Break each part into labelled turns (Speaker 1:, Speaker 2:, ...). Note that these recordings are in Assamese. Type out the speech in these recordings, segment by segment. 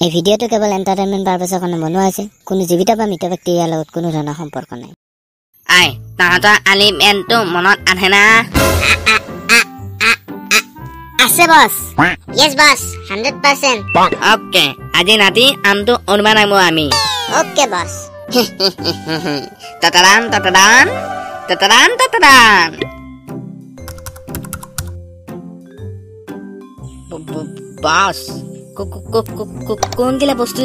Speaker 1: এই ভিডিঅ'টো কেৱল এণ্টাৰটেইনমেণ্ট পাৰ্পাছৰ কাৰণে বনোৱা হৈছে। কোনো জীৱিত বা মৃত ব্যক্তি ইয়াৰ লগত কোনো ধৰণৰ সম্পৰ্ক নাই।
Speaker 2: আই তাহাঁতৰ আলিমেণ্টটো মনত আহে না?
Speaker 1: আছে বছ। য়েছ বছ হাণ্ড্ৰেড পাৰ্চেণ্ট
Speaker 2: অ'কে আজি ৰাতি আমটো উৰিব লাগিব আমি।
Speaker 1: অ'কে বছ।
Speaker 2: ততৰান ততৰান ততৰান ততৰান ব- ব- বাছ। ক- ক- ক- ক- ক- কোনগিলা বস্তু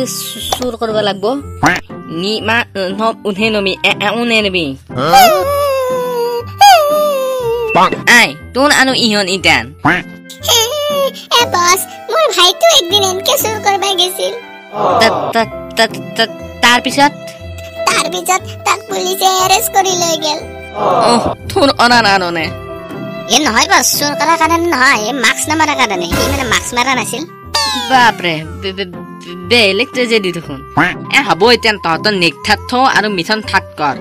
Speaker 2: চুৰ কৰিব লাগিব? নি মা উঠে নবি এ এ উনে নবি আই তোৰ আৰু ইহঁত ইটান।
Speaker 1: এ বছ মোৰ ভাইটো একদিন এনেকে চুৰ কৰিব গৈছিল।
Speaker 2: ত- ত- ত- ত- তাৰপিছত
Speaker 1: তাৰ পিছত তাক পুলিচে এৰেষ্ট কৰি লৈ গেল।
Speaker 2: অহ তোৰ অনাৰ আৰণে
Speaker 1: এ নহয় বছ চুৰ কৰাৰ কাৰণে নহয় মাস্ক নামাৰাৰ কাৰণে। সি মানে মাস্ক মাৰা নাছিল।
Speaker 2: বাপৰে বে- বেলেগ ট্ৰেজেডি দেখোন। এ হ'ব এতিয়া তহঁতৰ নিৰ্থাৰ্থ আৰু মিছন থাক কৰ।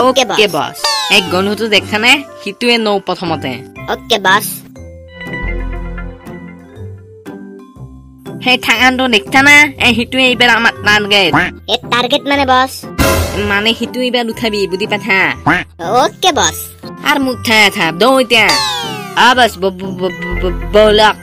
Speaker 1: Okay, boss.
Speaker 2: অ'কে বছ এই গণুটো দেখানে সিটোৱে নৌ প্ৰথমতে।
Speaker 1: অ'কে বছ
Speaker 2: সেই ঠাঙানটো দেখা না? এই সিটোৱে এইবাৰ আমাৰ টাৰ্গেট
Speaker 1: এই টাৰ্গেট মানে বছ
Speaker 2: মানে সিটো এইবাৰ উঠাবি বুজি পাঠা
Speaker 1: অ'কে বছ
Speaker 2: আৰু মোক ঠাই থাপ দৌ এতিয়া। আ বাছ বলক।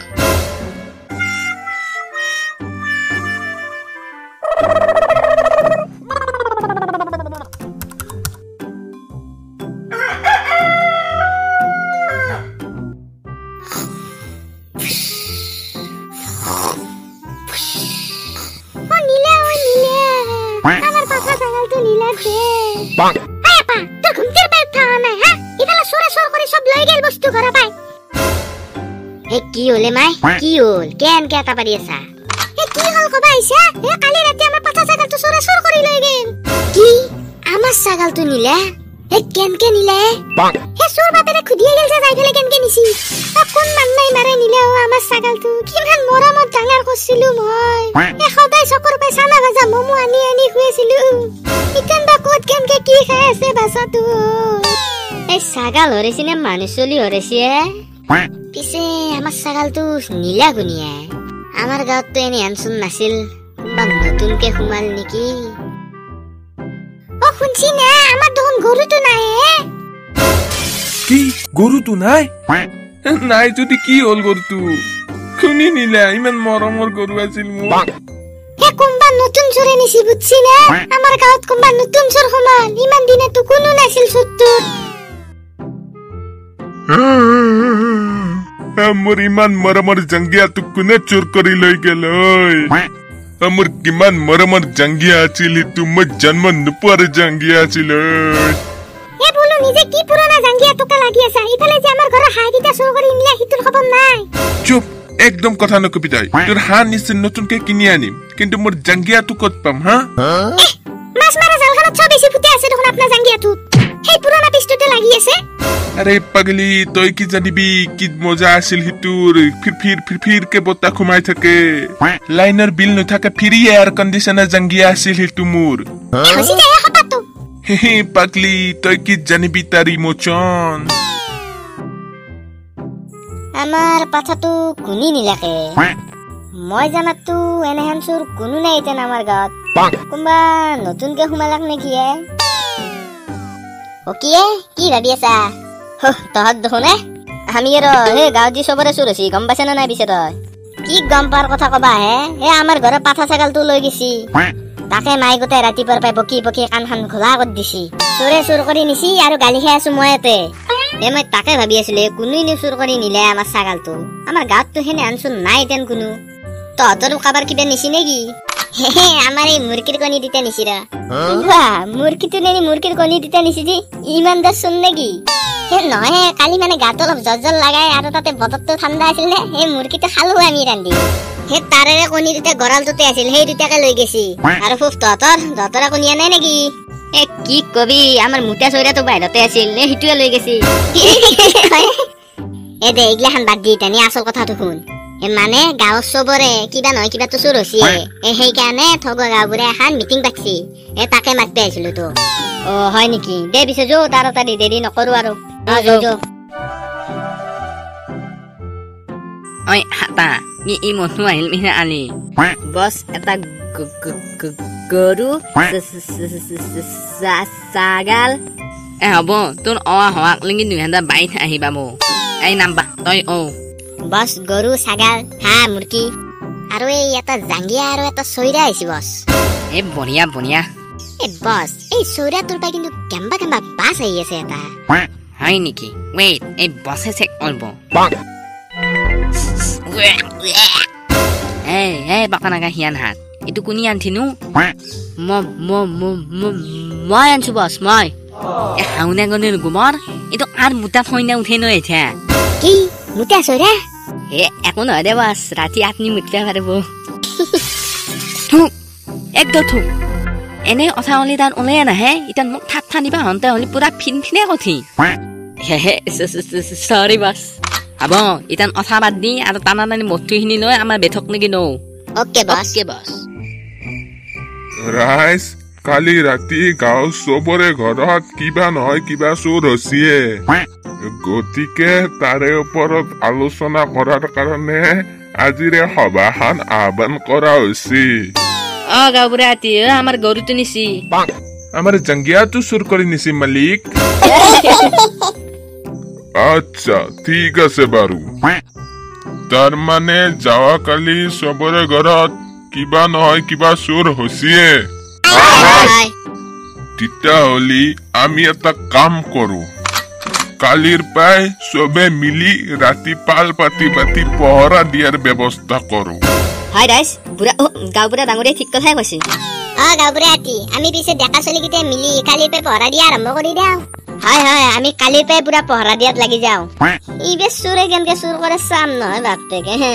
Speaker 1: মৰমত ডাঙৰ কৰিছিলো মই। এ আছে বাচ্চাটো এই ছাগাল হৰেছি নে মানুহ চলি হৰেছি হে পিছে আমাৰ ছাগালটো নীলা গুণিয়া আমাৰ গাঁৱততো এনে আনচোন নাছিল কোনোবা নতুনকে সোমাল নেকি? অ শুনছি না? আমাৰ দেখোন গৰুটো নাই
Speaker 3: কি? গৰুটো নাই? নাই যদি কি হ'ল গৰুটো? শুনি নিলে ইমান মৰমৰ গৰু আছিল মোৰ।
Speaker 1: হে কোনবা নতুন চোৰে নিছি বুজছি নে? আমাৰ গাঁৱত কোনবা নতুন চোৰ সোমাল ইমান দিনেতো কোনো নাছিল চোৰটোৰ
Speaker 3: মোৰ ইমান মৰমৰ জাংগিয়াটো কোনে চোৰ কৰি লৈ গেল। ঐ মোৰ কিমান মৰমৰ জাংগিয়া আছিল সিটো মই জন্ম নোপোৱাৰ জাংগিয়া আছিল। ঐ
Speaker 1: এ বোলো নিজে কি পুৰণা জাংগিয়া তোকে লাগি আছা ইফালে যে আমাৰ ঘৰৰ হাঁহ কেইটা চোৰ কৰি নিলে সিটোৰ খবৰ নাই।
Speaker 3: চুপ একদম কথা নকবি তই। তোৰ হাঁহ নিশ্চয় নতুনকে কিনি আনিম কিন্তু মোৰ জাংগিয়াটো ক'ত পাম হা?
Speaker 1: মাছ মাৰা জালখনত চব বেছি ফুটে আছে দেখোন আপোনাৰ জাংগিয়াটোত সেই পুৰণা পিছটোতে লাগি আছে।
Speaker 3: আৰে পাগলি তই কি জানিবি কি মজা আছিল সিটোৰ। ফিৰফিৰ ফিৰফিৰকে বতাহ সোমাই থাকে। লাইনৰ বিল নাথাকে ফ্ৰী এয়াৰ কণ্ডিচনাৰ জাংগিয়া আছিল সিটো মোৰ। পাগলি তই কি জানিবি তাৰ ইমোচন?
Speaker 1: আমাৰ পাঠাটো কুনি নিলাকে? মই জানাততো এনেহেন চোৰ কোনো নাই এতিয়া আমাৰ গাঁৱত। কোনোবা নতুনকে সোমালাক নেকি এ অ কি এ ভাবি আছা তহঁত দেখোন এ আমি আৰু সেই গাঁৱত যি চবৰে চোৰ হৈছি গম পাইছা নে নাই পিছে তই কি গম পাৰ কথা কবা হে হে আমাৰ ঘৰৰ পাঠা ছাগালটো লৈ গেছি তাকে মাই গোটেই ৰাতিপুৱাৰ পৰাই বকি বকি কাণখন ঘোলা কৰি দিছি চোৰে চোৰ কৰি নিছি আৰু গালি খাই আছো মই ইয়াতে এ মই তাকে ভাবি আছিলো এ কোনোৱেনো চুৰ কৰি নিলে আমাৰ ছাগালটো আমাৰ গাঁৱততো সেনে আনচোন নাই তেন কোনো তহঁতৰো কাবাৰ কিবা নিছি নেকি হেহে আমাৰ এই মুৰ্গীৰ কণী দিতা নিছি ৰ বাহ মুৰ্গীটো নেনি মুৰ্গীৰ কণী দিতা নিছি যি ইমান দা চোন নেকি? হে নহয় হে, কালি মানে গাটো অলপ জ্বৰ জ্বৰ লাগাই আৰু তাতে বতৰটো ঠাণ্ডা আছিল নে? সেই মুৰ্গীটো খালো আমি ৰান্ধি। সেই তাৰেৰে কণী দুটা গঁৰালটোতে আছিল সেই দুটাকে লৈ গেছি। আৰু ফুফ তহঁতৰ তহঁতৰে কণী আনে নেকি? এ কি কবি আমাৰ মোটা চৈৰাটো বাহিৰতে আছিল নে? সিটোৱে লৈ গেছি। এ দে এইগিলাখান বাদ দি টানি আচল কথাটো শুন। এ মানে গাঁৱৰ চবৰে কিবা নহয় কিবাটো চুৰ হৈছে। এ সেইকাৰণে ঠগুৱা গাঁওবোৰে এখন মিটিং পাতিছি। এ তাকে মাতি আহিছিলো তো অ হয় নেকি? দে পিছে যো তাড়াতাড়ি দেৰি নকৰো আৰু। অ, যো, যো।
Speaker 2: ঐ হাতা ই আহিল মিহে আনি বছ এটা গৰু ছাগাল। এ হ'ব তোৰ অ হোৱাক লেগি দুহেজাৰ বাইশ আহিবা মোক। এই নাম্বা তই অ
Speaker 1: বছ গৰু ছাগাল হাঁহ মুৰ্গী। আৰু এই এটা জাংগিয়া আৰু এটা চৈৰা আহিছে বছ।
Speaker 2: এই বঢ়িয়া বঢ়িয়া।
Speaker 1: এই বছ এই চৈৰাটোৰ পৰা কিন্তু কেম্বা কেম্বা বাছ আহি আছে এটা।
Speaker 2: হয় নেকি? ৱেইট এই বছে চেক কৰিব। এই এই বাকা নাগা হিয়ান হাত। এইটো কোনি মই আনছো বছ মই। এ হাউনে গনে গুমৰ এইটো আৰু মোটা ফইনা উঠে ন এতিয়া।
Speaker 1: কি? মোটা চৈৰা
Speaker 2: এ একো নহয় দে বছ ৰাতি আপুনি মুঠিব পাৰিব থুক একদম থুক এনে কথা হ'লে তাত ওলাই নাহে এতিয়া মোক ঠাত ঠানিবা হওঁতে হ'লে পুৰা ফিন ফিনে কঠি হে হে চৰি বছ হ'ব ইতান কথা বাদ দি আৰু টানা টানি বস্তুখিনি লৈ আমাৰ বেঠক নেকি নৌ।
Speaker 1: অ'কে বছ
Speaker 2: অকে বছ
Speaker 3: ৰাইজ কালি ৰাতি গাঁও চবৰে ঘৰত কিবা নহয় কিবা চোৰ হৈছিয়ে। গতিকে তাৰে ওপৰত আলোচনা কৰাৰ কাৰণে আজিৰে সভাখন আহ্বান কৰা হৈছে।
Speaker 2: অ গাঁওবুঢ়া হাতী অ, আমাৰ গৰুটো নিছি
Speaker 3: আমাৰ জংগিয়াটো চুৰ কৰি নিছে মালিক। আচ্ছা ঠিক আছে বাৰু। তাৰমানে যোৱাকালি চবৰে ঘৰত কিবা নহয় কিবা চোৰ হৈছিয়ে।
Speaker 1: হয়
Speaker 3: তেতিয়াহ'লে আমি এটা কাম কৰো। কালিৰ পৰাই চবে মিলি ৰাতি পাল পাতি পাতি পহৰা দিয়াৰ ব্যৱস্থা কৰো।
Speaker 2: হয় ৰাইজ বুঢ়া গাঁওবুঢ়া ডাঙৰীয়াই ঠিক কথাই কৈছে।
Speaker 1: অ গাঁওবুঢ়া হাতী আমি পিছে ডেকা চলিকেইটাই মিলি কালিৰ পৰা পহৰা দিয়া আৰম্ভ কৰি দিওঁ হয় হয় আমি কালিৰ পৰাই পুৰা পহৰা দিয়াত লাগি যাওঁ। ইবে চোৰে কেনেকে চুৰ কৰে চাম নহয় বাপেকে হে।